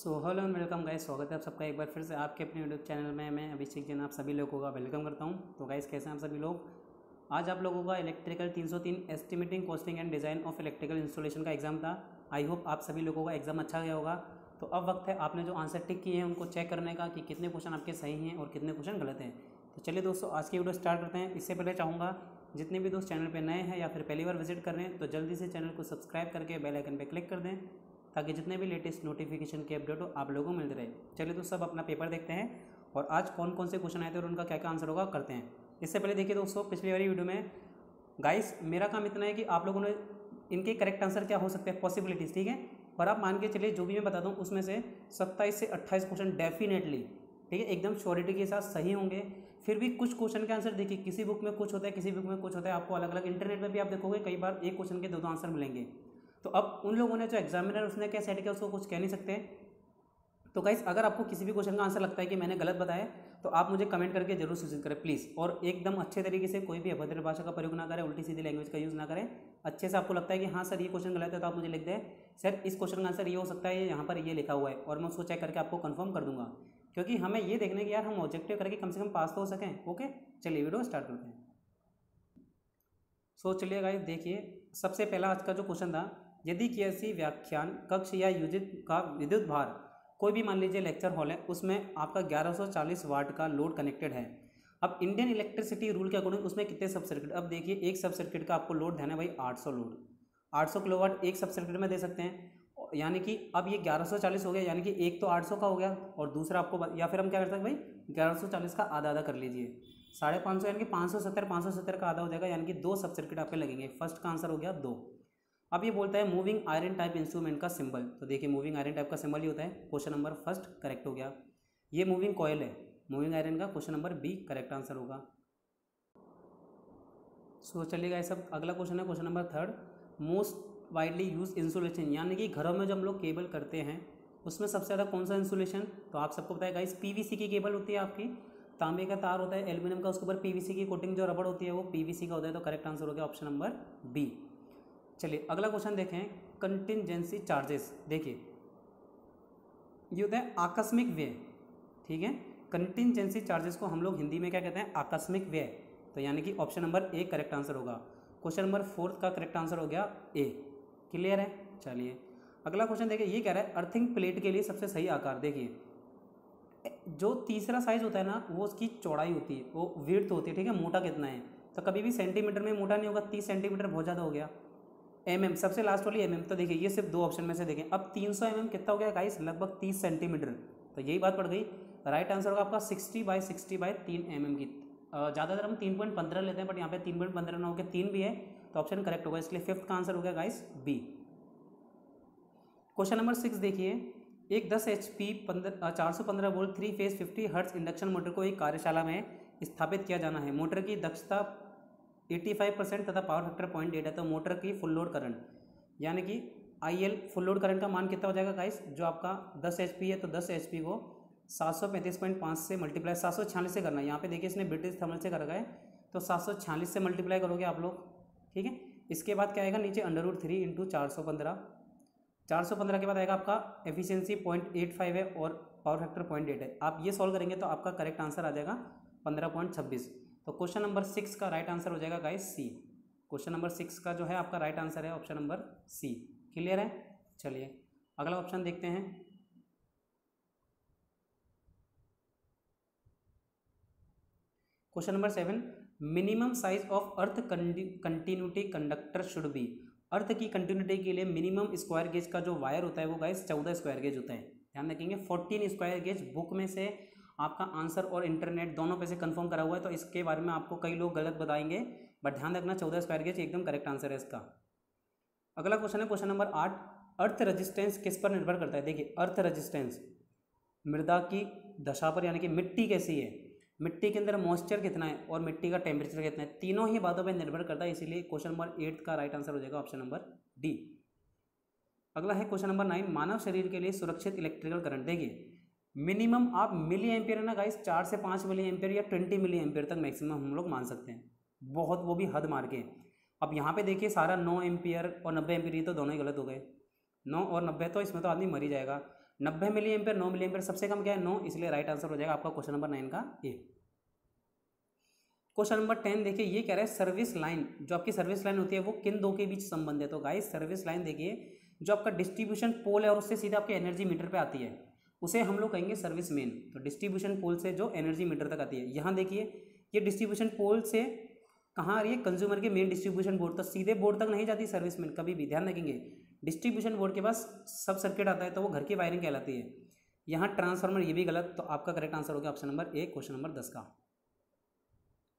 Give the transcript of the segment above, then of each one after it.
So hello and welcome guys स्वागत है आप सबका एक बार फिर से आपके अपने यूट्यूब चैनल में, मैं अभिषेक जैन, आप सभी लोगों का वेलकम करता हूँ। तो गाइस कैसे हैं आप सभी लोग? आज आप लोगों का electrical 303 estimating costing and design of electrical installation का एग्ज़ाम था। आई होप आप सभी लोगों का एग्ज़ाम अच्छा गया होगा। तो अब वक्त है आपने जो आंसर टिक किए हैं उनको चेक करने का कि कितने क्वेश्चन आपके सही हैं और कितने क्वेश्चन गलत हैं। तो चलिए दोस्तों, आज की वीडियो स्टार्ट करते हैं। इससे पहले चाहूँगा, जितने भी दोस्त चैनल पर नए हैं या फिर पहली बार विज़िट कर रहे हैं तो जल्दी से चैनल को सब्सक्राइब करके बेल आइकन पर क्लिक कर दें। ताकि जितने भी लेटेस्ट नोटिफिकेशन के अपडेट हो, आप लोगों को मिलते रहे। चलिए तो सब अपना पेपर देखते हैं और आज कौन कौन से क्वेश्चन आए थे और उनका क्या क्या आंसर होगा, करते हैं। इससे पहले देखिए दोस्तों, पिछली वाली वीडियो में गाइस मेरा काम इतना है कि आप लोगों ने, इनके करेक्ट आंसर क्या हो सकते हैं? पॉसिबिलिटीज़ ठीक है? और आप मान के चलिए, जो भी मैं बताता हूँ, उसमें से सत्ताईस से अट्ठाईस क्वेश्चन डेफिनेटली ठीक है? एकदम श्योरिटी के साथ सही होंगे। फिर भी कुछ क्वेश्चन के आंसर देखिए, किसी बुक में कुछ होता है, किसी बुक में कुछ होता है, आपको अलग अलग इंटरनेट में भी आप देखोगे, कई बार एक क्वेश्चन के दो दो आंसर मिलेंगे। तो अब उन लोगों ने जो एग्जामिनर उसने क्या सेट किया, उसको कुछ कह नहीं सकते। तो गाइस अगर आपको किसी भी क्वेश्चन का आंसर लगता है कि मैंने गलत बताया तो आप मुझे कमेंट करके ज़रूर सूचित करें प्लीज़ और एकदम अच्छे तरीके से कोई भी अभद्र भाषा का प्रयोग ना करें, उल्टी सीधी लैंग्वेज का यूज़ ना करें। अच्छे से आपको लगता है कि हाँ सर ये क्वेश्चन गलत है तो आप मुझे लिख दें सर इस क्वेश्चन का आंसर ये हो सकता है, यहाँ पर ये लिखा हुआ है। और मैं उसको चेक करके आपको कन्फर्म कर दूँगा। क्योंकि हमें ये देखने की यार, हम ऑब्जेक्टिव करके कम से कम पास तो हो सकें ओके चलिए वीडियो स्टार्ट करते हैं। सो चलिए गाइस देखिए, सबसे पहला आज का जो क्वेश्चन था यदि किसी व्याख्यान, कक्ष या यूजित का विद्युत भार कोई भी मान लीजिए लेक्चर हॉल है, उसमें आपका 1140 वाट का लोड कनेक्टेड है। अब इंडियन इलेक्ट्रिसिटी रूल के अकॉर्डिंग उसमें कितने सब सर्किट अब देखिए, एक सब सर्किट का आपको लोड देना है भाई 800 लोड। 800 किलोवाट एक सब सर्किट में दे सकते हैं। यानी कि अब ये 1140 हो गया, यानी कि एक तो 800 का हो गया और दूसरा आपको या फिर हम क्या कर सकते हैं भाई? ग्यारह का आधा आधा कर लीजिए। साढ़े पाँच सौ, यानी कि पाँच सौ सत्तर, पाँच सौ सत्तर का आधा हो जाएगा, यानी कि दो सब सर्किट आपके लगेंगे। फ़र्स्ट का आंसर हो गया दो। अब ये बोलता है मूविंग आयरन टाइप इंस्ट्रूमेंट का सिंबल तो देखिए मूविंग आयरन टाइप का सिंबल ही होता है। क्वेश्चन नंबर फ़र्स्ट करेक्ट हो गया। ये मूविंग कॉयल है। मूविंग आयरन का question number B correct answer होगा। सो चलिएगा सब अगला क्वेश्चन है। Question number third most widely use insulation यानी कि घरों में जब हम लोग केबल करते हैं, उसमें सबसे ज़्यादा कौन सा इंसुलेशन तो आप सबको पता है गाइस पीवीसी की केबल होती है आपकी। तांबे का तार होता है एल्यूमिनियम का, उसके ऊपर पीवीसी की कोटिंग जो रबड़ होती है, वो पीवीसी का होता है। तो करेक्ट आंसर हो गया ऑप्शन नंबर बी चलिए, अगला क्वेश्चन देखें कंटिजेंसी चार्जेस देखिए, ये होता है आकस्मिक व्यय, ठीक है? कंटिजेंसी चार्जेस को हम लोग हिंदी में क्या कहते हैं? आकस्मिक व्यय। तो यानी कि option number A correct answer होगा। क्वेश्चन नंबर फोर्थ का करेक्ट आंसर हो गया ए क्लियर है? चलिए, अगला क्वेश्चन देखिए, ये कह रहा है अर्थिंग प्लेट के लिए सबसे सही आकार। देखिए, जो तीसरा साइज़ होता है ना, वो उसकी चौड़ाई होती है, वो विर्थ होती है, ठीक है? मोटा कितना है? तो कभी भी सेंटीमीटर में मोटा नहीं होगा, तीस सेंटीमीटर बहुत ज़्यादा हो गया। एम mm, सबसे लास्ट वाली एम mm, तो देखिए ये सिर्फ़ दो ऑप्शन में से देखें। अब 300 सौ mm कितना हो गया गाइस लगभग 30 सेंटीमीटर तो यही बात पड़ गई। राइट आंसर होगा आपका 60 बाई 60 बाई तीन एम की। ज़्यादातर हम तीन पॉइंट पंद्रह लेते हैं बट यहाँ पे तीन पॉइंट पंद्रह ना होकर तीन भी है तो ऑप्शन करेक्ट होगा। इसलिए फिफ्थ का आंसर हो गया guys B question number six देखिए। एक दस एच पी पंद्रह चार सौ पंद्रह volt three phase fifty hertz induction motor को एक कार्यशाला में स्थापित किया जाना है। मोटर की दक्षता 85 परसेंट तथा पावर फैक्टर पॉइंट एट है तो मोटर की फुल लोड करंट। यानी कि I L full load current का मान कितना हो जाएगा गाइस जो आपका 10 एचपी है तो 10 एचपी को सात सौ मल्टीप्लाई सात सौ छियालीस से करना है। यहाँ पे देखिए इसने ब्रिटिश थर्मल से कर गए तो सात सौ छियालीस से मल्टीप्लाई करोगे आप लोग, ठीक है? इसके बाद क्या आएगा? नीचे अंडर रूट थ्री इंटू चार सौ पंद्रह। चार सौ पंद्रह के बाद आएगा आपका एफिशिएंसी पॉइंट एट फाइव है और पावर फैक्टर पॉइंट एट है। आप ये सॉल्व करेंगे तो आपका करेक्ट आंसर आ जाएगा पंद्रह पॉइंट छब्बीस। तो क्वेश्चन नंबर सिक्स का राइट आंसर हो जाएगा guys C question number six का जो है आपका राइट आंसर है ऑप्शन नंबर सी क्लियर है? चलिए, अगला ऑप्शन देखते हैं. Question number seven minimum size of earth continuity conductor should be earth की कंटिन्यूटी के लिए मिनिमम स्क्वायर गेज का जो वायर होता है वो गाइस चौदह स्क्वायर गेज होता है। ध्यान रखेंगे फोर्टीन स्क्वायर गेज बुक में से आपका आंसर और इंटरनेट दोनों पे से कंफर्म करा हुआ है तो इसके बारे में आपको कई लोग गलत बताएँगे बट ध्यान रखना चौदह स्क्वायर गेज एकदम करेक्ट आंसर है इसका। अगला क्वेश्चन है क्वेश्चन नंबर आठ अर्थ रजिस्टेंस किस पर निर्भर करता है? देखिए अर्थ रजिस्टेंस मृदा की दशा पर, यानी कि मिट्टी कैसी है? मिट्टी के अंदर मॉइस्चर कितना है और मिट्टी का टेम्परेचर कितना है? तीनों ही बातों पर निर्भर करता है, इसीलिए क्वेश्चन नंबर एट का राइट आंसर हो जाएगा ऑप्शन नंबर डी अगला है क्वेश्चन नंबर नाइन मानव शरीर के लिए सुरक्षित इलेक्ट्रिकल करंट देखिए मिनिमम आप मिली एम्पियर है ना गाइस चार से पाँच मिली एम्पियर या ट्वेंटी मिली एम्पियर तक मैक्सिमम हम लोग मान सकते हैं। बहुत वो भी हद मार के। अब यहाँ पे देखिए सारा नौ एम्पियर और नब्बे एम्पियर, ये तो दोनों ही गलत हो गए। नौ और नब्बे तो इसमें तो आदमी मर ही जाएगा। नब्बे मिली एम्पियर नौ मिली एम्पियर सबसे कम क्या है? नौ, इसलिए राइट आंसर हो जाएगा आपका क्वेश्चन नंबर नाइन का ए क्वेश्चन नंबर टेन देखिए ये कह रहा है सर्विस लाइन जो आपकी सर्विस लाइन होती है वो किन दो के बीच संबंध है? तो गाइस सर्विस लाइन देखिए, जो आपका डिस्ट्रीब्यूशन पोल है और उससे सीधे आपके एनर्जी मीटर पे आती है। उसे हम लोग कहेंगे सर्विस मेन तो डिस्ट्रीब्यूशन पोल से जो एनर्जी मीटर तक आती है, यहाँ देखिए, ये डिस्ट्रीब्यूशन पोल से कहाँ आ रही है? कंज्यूमर के मेन डिस्ट्रीब्यूशन बोर्ड तो सीधे बोर्ड तक नहीं जाती सर्विस मेन कभी भी, ध्यान रखेंगे। डिस्ट्रीब्यूशन बोर्ड के पास सब सर्किट आता है तो वो घर की वायरिंग कहलाती है। यहाँ ट्रांसफार्मर ये भी गलत तो आपका करेक्ट आंसर हो गया option number A question number दस का।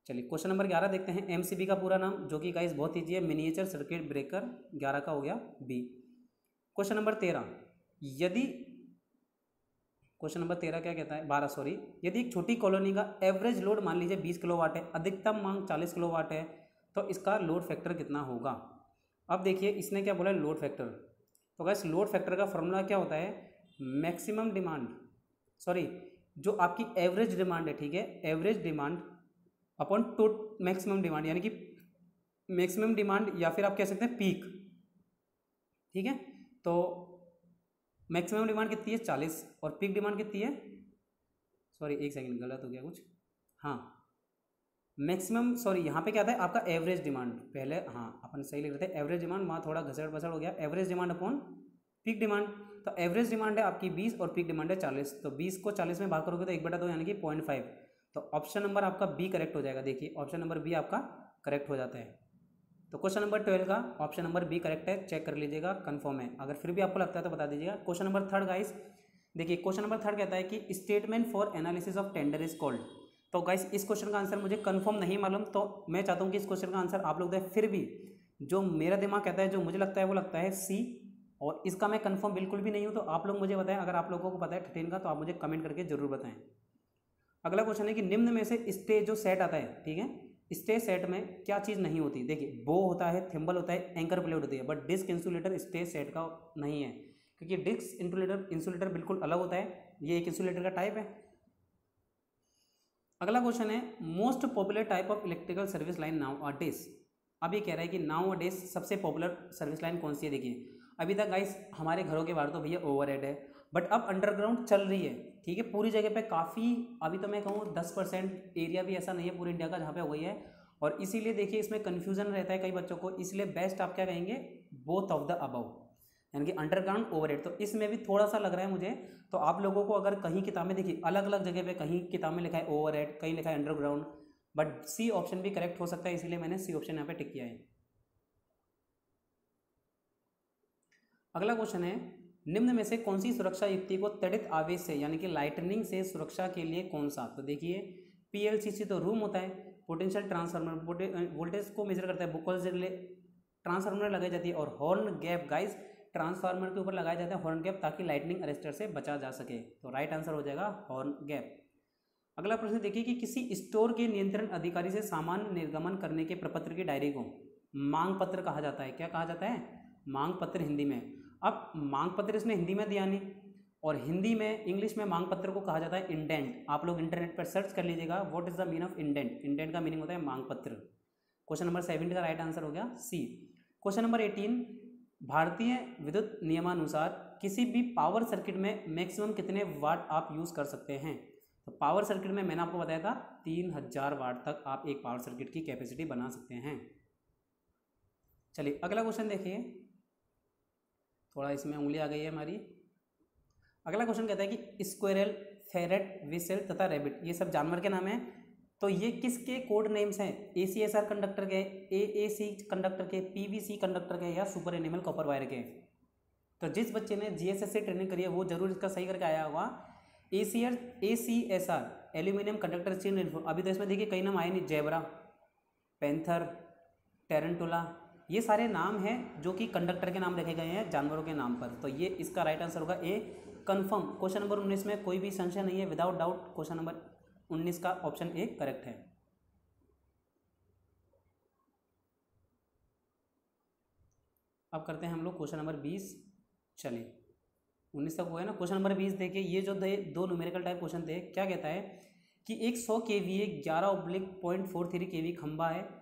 चलिए क्वेश्चन नंबर ग्यारह देखते हैं। एमसीबी का पूरा नाम, जो कि गाइस बहुत ईजी है मिनिएचर सर्किट ब्रेकर ग्यारह का हो गया बी क्वेश्चन नंबर तेरह, यदि क्वेश्चन नंबर तेरह क्या कहता है? बारह सॉरी यदि एक छोटी कॉलोनी का एवरेज लोड मान लीजिए बीस किलो वाट है, अधिकतम मांग चालीस किलो वाट है तो इसका लोड फैक्टर कितना होगा? अब देखिए, इसने क्या बोला लोड फैक्टर तो गैस लोड फैक्टर का फॉर्मूला क्या होता है? मैक्सिमम डिमांड सॉरी जो आपकी एवरेज डिमांड है, ठीक है? Average demand upon to maximum demand यानी कि मैक्सिमम डिमांड या फिर आप कह सकते हैं पीक ठीक है? तो मैक्सिमम डिमांड कितनी है? चालीस। और पीक डिमांड कितनी है? सॉरी एक सेकंड गलत हो गया कुछ। हाँ। मैक्सिमम सॉरी यहाँ पे क्या था? आपका एवरेज डिमांड पहले हाँ अपन सही लिख रहे थे। एवरेज डिमांड वहाँ थोड़ा घसड़ बसड़ हो गया। Average demand upon peak demand तो एवरेज डिमांड है आपकी बीस और पीक डिमांड है चालीस। तो बीस को चालीस में भाग करोगे तो एक बटा दो यानी कि पॉइंट फाइव। तो ऑप्शन नंबर आपका बी करेक्ट हो जाएगा। देखिए ऑप्शन नंबर बी आपका करेक्ट हो जाता है। तो क्वेश्चन नंबर ट्वेल्व का ऑप्शन नंबर बी करेक्ट है, चेक कर लीजिएगा कंफर्म है। अगर फिर भी आपको लगता है तो बता दीजिएगा। क्वेश्चन नंबर थर्ड गाइस देखिए, क्वेश्चन नंबर थर्ड कहता है कि statement for analysis of tender is called तो गाइस इस क्वेश्चन का आंसर मुझे कंफर्म नहीं मालूम तो मैं चाहता हूँ कि इस क्वेश्चन का आंसर आप लोग दें फिर भी जो मेरा दिमाग कहता है, जो मुझे लगता है, वो लगता है सी और इसका मैं कंफर्म बिल्कुल भी नहीं हूँ तो आप लोग मुझे बताएँ, अगर आप लोगों को पता है थर्टीन का तो आप मुझे कमेंट करके ज़रूर बताएँ। अगला क्वेश्चन है कि निम्न में से स्टे जो सेट आता है, ठीक है? स्टे सेट में क्या चीज़ नहीं होती? देखिए, बो होता है, थिम्बल होता है, एंकर प्लेट होती है but disc insulator stay set का नहीं है, क्योंकि डिस्क इंसुलेटर इंसुलेटर बिल्कुल अलग होता है। ये एक इंसुलेटर का टाइप है। अगला क्वेश्चन है most popular type of electrical service line nowadays अब ये कह रहा है कि नाउ अ डेस सबसे पॉपुलर सर्विस लाइन कौन सी है? देखिए, अभी तक गाइस हमारे घरों के बाहर तो भैया ओवर है। बट अब अंडरग्राउंड चल रही है, ठीक है? पूरी जगह पे काफ़ी, अभी तो मैं कहूँ दस परसेंट एरिया भी ऐसा नहीं है पूरे इंडिया का जहाँ पे हो गई है। और इसीलिए देखिए इसमें कन्फ्यूज़न रहता है कई बच्चों को, इसलिए बेस्ट आप क्या कहेंगे? बोथ ऑफ़ द अबव यानी कि अंडरग्राउंड ओवर तो इसमें भी थोड़ा सा लग रहा है मुझे तो आप लोगों को अगर कहीं किताबें, देखिए अलग अलग जगह पे कहीं किताबें लिखा है ओवर कहीं लिखा है अंडरग्राउंड बट सी ऑप्शन भी करेक्ट हो सकता है, इसीलिए मैंने सी ऑप्शन यहाँ पे टिक किया है। अगला क्वेश्चन है निम्न में से कौन सी सुरक्षा युक्ति को तड़ित आवेश से, यानी कि लाइटनिंग से सुरक्षा के लिए कौन सा? तो देखिए पीएलसीसी तो रूम होता है पोटेंशियल ट्रांसफार्मर वोल्टेज को मेजर करता है बुकल से ट्रांसफार्मर लगाई जाती है, और हॉर्न गैप गाइस ट्रांसफार्मर के ऊपर लगाया जाता है हॉर्न गैप ताकि लाइटनिंग अरेस्टर से बचा जा सके। तो राइट आंसर हो जाएगा हॉर्न गैप अगला प्रश्न देखिए कि किसी स्टोर के नियंत्रण अधिकारी से सामान निर्गमन करने के प्रपत्र की डायरी को मांग पत्र कहा जाता है। क्या कहा जाता है? मांग पत्र हिंदी में। अब मांग पत्र इसने हिंदी में दिया नहीं, और हिंदी में, इंग्लिश में मांग पत्र को कहा जाता है इंडेंट आप लोग इंटरनेट पर सर्च कर लीजिएगा what is the mean of indent indent का मीनिंग होता है मांग पत्र क्वेश्चन नंबर सेवेंटी का राइट आंसर हो गया सी क्वेश्चन नंबर एटीन भारतीय विद्युत नियमानुसार किसी भी पावर सर्किट में मैक्सिमम कितने वाट आप यूज़ कर सकते हैं? तो पावर सर्किट में मैंने आपको बताया था, तीन हज़ार वाट तक आप एक पावर सर्किट की कैपेसिटी बना सकते हैं। चलिए, अगला क्वेश्चन देखिए। थोड़ा इसमें उंगली आ गई है हमारी। अगला क्वेश्चन कहता है कि स्क्वेरल फेरेट विसेल तथा रेबिट ये सब जानवर के नाम हैं। तो ये किसके कोड नेम्स हैं? A C S R conductor के ए ए सी कंडक्टर के पी वी सी कंडक्टर के या सुपर एनिमल कॉपर वायर के? तो जिस बच्चे ने जी एस एस से ट्रेनिंग करी है, वो ज़रूर इसका सही करके आया होगा। A C R A C S R aluminium conductor steel अभी तो इसमें देखिए कई नाम आए नहीं। जेबरा पेंथर टेरेंटुला ये सारे नाम हैं जो कि कंडक्टर के नाम रखे गए हैं, जानवरों के नाम पर। तो ये इसका राइट आंसर होगा ए कंफर्म क्वेश्चन नंबर उन्नीस में कोई भी संशय नहीं है। विदाउट डाउट क्वेश्चन नंबर उन्नीस का ऑप्शन ए करेक्ट है। अब करते हैं हम लोग क्वेश्चन नंबर बीस। चलिए। उन्नीस तक हुआ है ना। क्वेश्चन नंबर बीस देखिए, ये जो दे, दो न्यूमेरिकल टाइप क्वेश्चन थे, क्या कहता है कि एक सौ के वी ग्यारह oblique point four three K V खंबा है।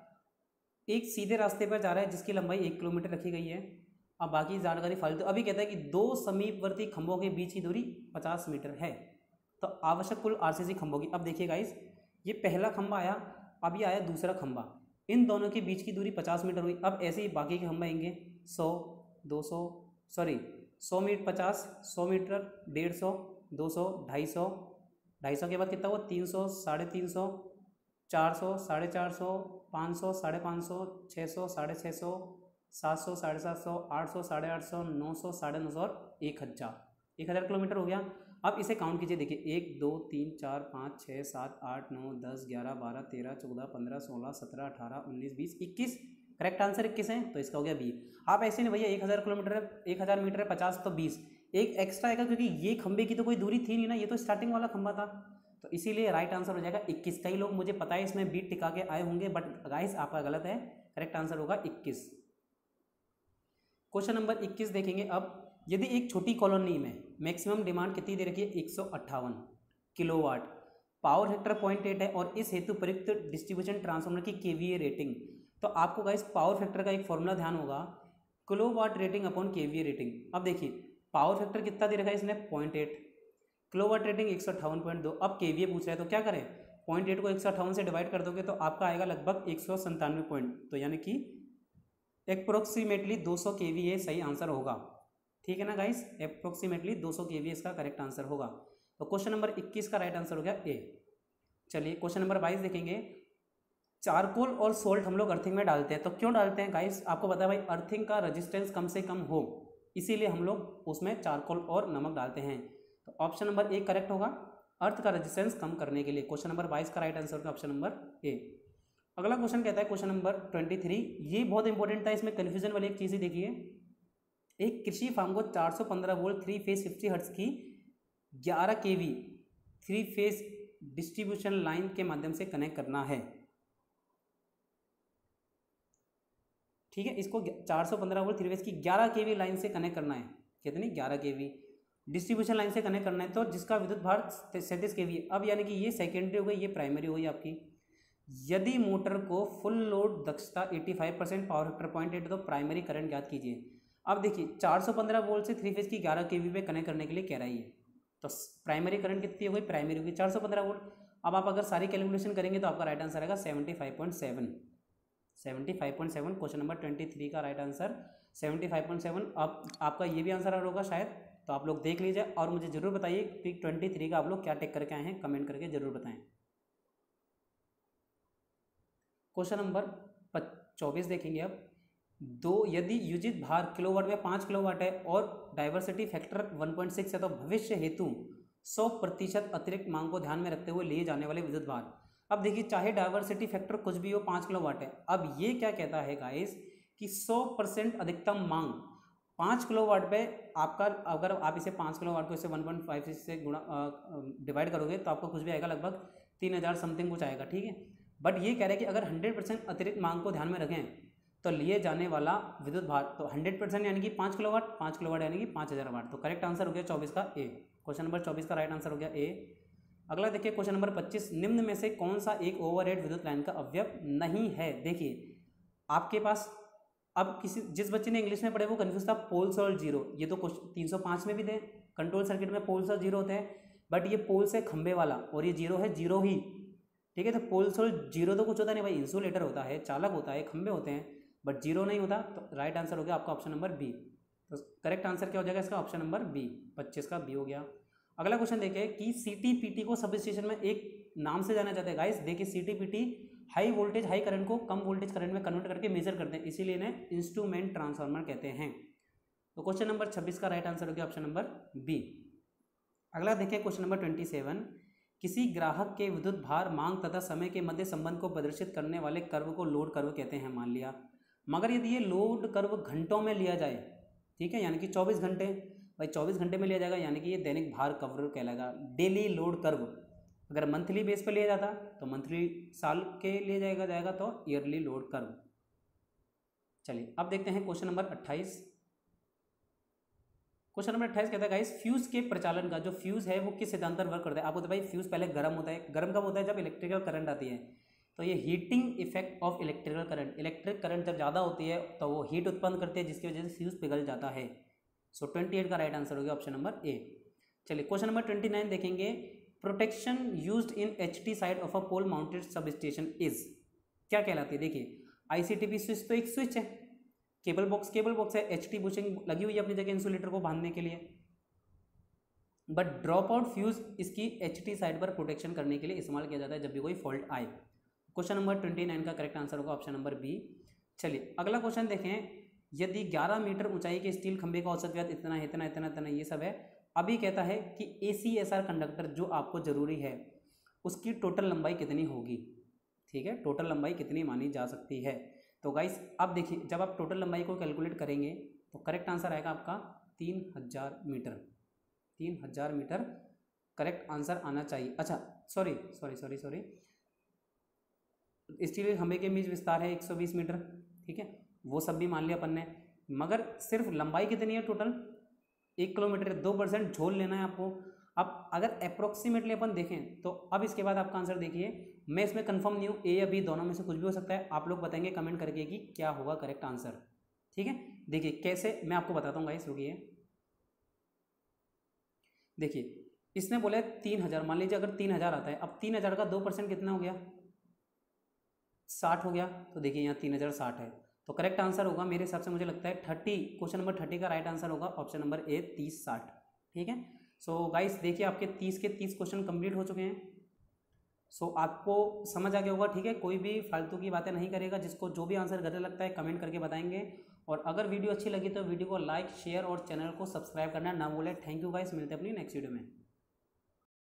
एक सीधे रास्ते पर जा रहा है, जिसकी लंबाई एक किलोमीटर रखी गई है। अब बाकी जानकारी फालतू, अभी कहता है कि दो समीपवर्ती खंभों के बीच की दूरी पचास मीटर है। तो आवश्यक कुल आरसीसी खंभों की। अब देखिए गाइस ये पहला खंभा आया अब ये आया दूसरा खंभा। इन दोनों के बीच की दूरी पचास मीटर हुई। अब ऐसे ही बाकी के खंभे आएँगे, सौ, दो सौ सॉरी सौ मीटर पचास, सौ मीटर, डेढ़ सौ, दो सौ, ढाई सौ। ढाई सौ के बाद कितना हुआ? तीन सौ, साढ़े तीन सौ चार सौ, साढ़े चार सौ, पाँच सौ, साढ़े पाँच सौ, छः सौ, साढ़े छः सौ, सात सौ, साढ़े सात सौ, आठ सौ, साढ़े आठ सौ, नौ सौ, साढ़े नौ सौ और एक हज़ार। एक हज़ार किलोमीटर हो गया। अब इसे काउंट कीजिए। देखिए, एक, दो, तीन, चार, पाँच, छः, सात, आठ, नौ, दस, ग्यारह, बारह, तेरह, चौदह, पंद्रह, सोलह, सत्रह, अठारह, उन्नीस, बीस, इक्कीस। करेक्ट आंसर इक्कीस है तो इसका हो गया बी आप ऐसे नहीं, भैया, एक हज़ार किलोमीटर है, एक हज़ार मीटर है, पचास तो बीस। एक एक्स्ट्रा आएगा क्योंकि ये खंबे की तो कोई दूरी थी नहीं ना, ये तो स्टार्टिंग वाला खंबा था। तो इसीलिए राइट आंसर हो जाएगा इक्कीस। कई लोग मुझे पता है इसमें बीट टिका के आए होंगे बट गाइस आपका गलत है। करेक्ट आंसर होगा इक्कीस। क्वेश्चन नंबर इक्कीस देखेंगे अब। यदि एक छोटी कॉलोनी में मैक्सिमम डिमांड कितनी दे रखी है? एक सौ अट्ठावन kilowatt power factor point eight है और इस हेतु प्रयुक्त डिस्ट्रीब्यूशन ट्रांसफॉर्मर की केवीए रेटिंग तो आपको गाइस पावर फैक्टर का एक फॉर्मूला ध्यान होगा। Kilowatt rating upon KVA rating अब देखिए पावर फैक्टर कितना दे रखा है इसने? पॉइंट एट किलोवाट रेटिंग एक सौ अब केवीए पूछ रहा है तो क्या करें? पॉइंट एट को एक सौ अट्ठावन से डिवाइड कर दोगे तो आपका आएगा लगभग एक सौ पॉइंट तो यानी कि अप्रोक्सीमेटली दो सौ के वी सही आंसर होगा। ठीक है ना गाइस अप्रोक्सीमेटली 200 के वी इसका करेक्ट आंसर होगा। तो क्वेश्चन नंबर 21 का राइट आंसर हो गया ए चलिए क्वेश्चन नंबर 22 देखेंगे। चारकोल और सोल्ट हम लोग अर्थिंग में डालते हैं। तो क्यों डालते हैं गाइस आपको पता है भाई अर्थिंग का रजिस्टेंस कम से कम हो। इसीलिए हम लोग उसमें चारकोल और नमक डालते हैं। तो ऑप्शन नंबर ए करेक्ट होगा। अर्थ का रजिस्टेंस कम करने के लिए क्वेश्चन नंबर बाईस का राइट आंसर होगा ऑप्शन नंबर ए अगला क्वेश्चन कहता है क्वेश्चन नंबर ट्वेंटी थ्री ये बहुत इंपॉर्टेंट था, इसमें कन्फ्यूज़न वाली एक चीज़ ही देखिए। एक कृषि फार्म को 415 वोल्ट थ्री फ़ेज़ 50 हर्ट्स की 11 KV three phase distribution line के माध्यम से कनेक्ट करना है। ठीक है, इसको 415 वोल्ट थ्री फ़ेज़ की 11 केवी लाइन से कनेक्ट करना है। कितनी? 11 केवी। डिस्ट्रीब्यूशन लाइन से कनेक्ट करना है तो जिसका विद्युत भार सैंतीस के वी अब यानी कि ये सेकेंडरी हो गई, ये प्राइमरी हो गई आपकी। यदि मोटर को फुल लोड दक्षता 85 percent power factor point eight तो प्राइमरी करंट ज्ञात कीजिए। अब देखिए 415 वोल्ट से थ्री फ़ेज़ की 11 के वी पे कनेक्ट करने के लिए कह रही है तो प्राइमरी करंट कितनी हो गई? प्राइमरी होगी 415 वोल्ट अब आप अगर सारी कैलकुलेशन करेंगे तो आपका राइट आंसर आएगा 75.7 75.7 क्वेश्चन नंबर 23 का राइट आंसर 75.7 अब आपका ये भी आंसर होगा शायद। तो आप लोग देख लीजिए और मुझे ज़रूर बताइए कि ट्वेंटी थ्री का आप लोग क्या टेक करके आए हैं, कमेंट करके ज़रूर बताएँ। क्वेश्चन नंबर चौबीस देखेंगे अब दो, यदि युजित भार किलोवाट में पाँच किलोवाट है और डाइवर्सिटी फैक्टर 1.6 है तो भविष्य हेतु सौ प्रतिशत अतिरिक्त मांग को ध्यान में रखते हुए लिए जाने वाले विद्युत भार। अब देखिए, चाहे डाइवर्सिटी फैक्टर कुछ भी हो, पाँच किलोवाट है। अब ये क्या कहता है गाइस कि सौ परसेंट अधिकतम मांग पाँच किलो वाट पे आपका, अगर आप इसे पाँच किलो वाट को इसे वन पॉइंट फाइव से गुणा डिवाइड करोगे तो आपको कुछ भी आएगा लगभग तीन हज़ार समथिंग कुछ आएगा, ठीक है? बट ये कह रहे हैं कि अगर हंड्रेड परसेंट अतिरिक्त मांग को ध्यान में रखें तो लिए जाने वाला विद्युत भार तो हंड्रेड परसेंट यानी कि पाँच किलो वाट पाँच किलो वाट यानी कि पाँच हज़ार वाट तो करेक्ट आंसर हो गया चौबीस का ए। क्वेश्चन नंबर चौबीस का राइट आंसर हो गया ए। अगला देखिए, क्वेश्चन नंबर पच्चीस, निम्न में से कौन सा एक ओवर विद्युत लाइन का अवयव नहीं है? देखिए, आपके पास अब किसी, जिस बच्चे ने इंग्लिश में पढ़े, वो कन्फ्यूज़ था पोल्स और ज़ीरो ये तो क्वेश्चन तीन सौ पाँच में भी थे कंट्रोल सर्किट में पोल्स और ज़ीरो होते हैं बट ये पोल्स है खंबे वाला, और ये ज़ीरो है ज़ीरो ही. ठीक है तो पोल्स और ज़ीरो तो कुछ होता नहीं भाई इंसुलेटर होता है, चालक होता है, खंबे होते हैं बट ज़ीरो नहीं होता तो राइट आंसर हो गया आपका ऑप्शन नंबर बी तो करेक्ट आंसर क्या हो जाएगा इसका? ऑप्शन नंबर बी पच्चीस का बी हो गया. अगला क्वेश्चन देखिए, कि सी टी पी टी को सब स्टेशन में एक नाम से जाना जाता है. गाइस देखिए C T P T high voltage, high current को कम वोल्टेज करंट में कन्वर्ट करके मेजर करते हैं। इसीलिए इन्हें इंस्ट्रूमेंट ट्रांसफार्मर कहते हैं। तो क्वेश्चन नंबर छब्बीस का राइट आंसर हो गया ऑप्शन नंबर बी अगला देखिए क्वेश्चन नंबर ट्वेंटी सेवन किसी ग्राहक के विद्युत भार, मांग तथा समय के मध्य संबंध को प्रदर्शित करने वाले कर्व को लोड कर्व कहते हैं, मान लिया। मगर यदि ये लोड कर्व घंटों में लिया जाए, ठीक है, यानी कि 24 घंटे, भाई 24 घंटे में लिया जाएगा, यानी कि ये दैनिक भार कर्व कहलाएगा डेली लोड कर्व अगर मंथली बेस पर लिया जाता तो मंथली साल के लिए जाएगा जाएगा तो ईयरली लोड कर्व चलिए, अब देखते हैं क्वेश्चन नंबर अट्ठाईस। क्वेश्चन नंबर अट्ठाईस कहता है गाइस फ्यूज के प्रचालन का, जो फ्यूज है, वो किस सिद्धांत पर वर्क करता है? आपको तो भाई फ्यूज पहले गर्म होता है, गर्म कब होता है? जब इलेक्ट्रिकल करंट आती है। तो ये heating effect of electrical current electric current जब ज़्यादा होती है तो वो हीट उत्पन्न करती है, जिसकी वजह से फ्यूज़ पिघल जाता है। सो ट्वेंटी एट का राइट आंसर हो गया ऑप्शन नंबर ए चलिए क्वेश्चन नंबर ट्वेंटी नाइन देखेंगे। Protection use in H T side of a pole mounted substation is क्या कहलाती है? देखिए I C T P switch तो एक स्विच है। केबल बॉक्स केबल बॉक्स है। एच टी बुशिंग लगी हुई है अपनी जगह इंसुलेटर को बांधने के लिए। बट ड्रॉप आउट फ्यूज इसकी एच टी साइड पर प्रोटेक्शन करने के लिए इस्तेमाल किया जाता है जब भी कोई फॉल्ट आए। क्वेश्चन नंबर ट्वेंटी नाइन का करेक्ट आंसर होगा ऑप्शन नंबर बी चलिए, अगला क्वेश्चन देखें। यदि 11 मीटर ऊंचाई के स्टील खंभे का औसत व्यास इतना इतना इतना इतना, ये सब है अभी कहता है कि A C S R conductor जो आपको ज़रूरी है, उसकी टोटल लंबाई कितनी होगी? ठीक है? टोटल लंबाई कितनी मानी जा सकती है? तो गाइस अब देखिए, जब आप टोटल लंबाई को कैलकुलेट करेंगे तो करेक्ट आंसर आएगा आपका तीन हज़ार मीटर। तीन हज़ार मीटर करेक्ट आंसर आना चाहिए। अच्छा sorry sorry sorry sorry steel खंभे के बीच विस्तार है 120 मीटर। ठीक है? वो सब भी मान लिया अपन ने। मगर सिर्फ़ लंबाई कितनी है टोटल एक किलोमीटर दो परसेंट झोल लेना है आपको। अब अगर अप्रोक्सीमेटली अपन देखें तो अब इसके बाद आपका आंसर देखिए। मैं इसमें कंफर्म नहीं हूँ ए या बी दोनों में से कुछ भी हो सकता है। आप लोग बताएँगे कमेंट करके कि क्या होगा करेक्ट आंसर ठीक है? देखिए, कैसे, मैं आपको बताता हूँ गाइस रुकिए। देखिए, इसने बोला तीन हज़ार। मान लीजिए अगर तीन हज़ार आता है, अब तीन हज़ार का दो परसेंट कितना हो गया? साठ हो गया। तो देखिए, यहाँ तीन हज़ार साठ है। तो करेक्ट आंसर होगा। मेरे हिसाब से मुझे लगता है थर्टी क्वेश्चन नंबर थर्टी का राइट आंसर होगा। ऑप्शन नंबर ए तीस साठ। ठीक है? सो गाइस देखिए आपके तीस के तीस क्वेश्चन कंप्लीट हो चुके हैं। सो so, आपको समझ आ गया होगा ठीक है? कोई भी फालतू की बातें नहीं करेगा जिसको जो भी आंसर गलत लगता है कमेंट करके बताएँगे। और अगर वीडियो अच्छी लगी तो वीडियो को लाइक शेयर और चैनल को सब्सक्राइब करना ना भूलें। थैंक यू गाइस मिलते हैं अपनी नेक्स्ट वीडियो में।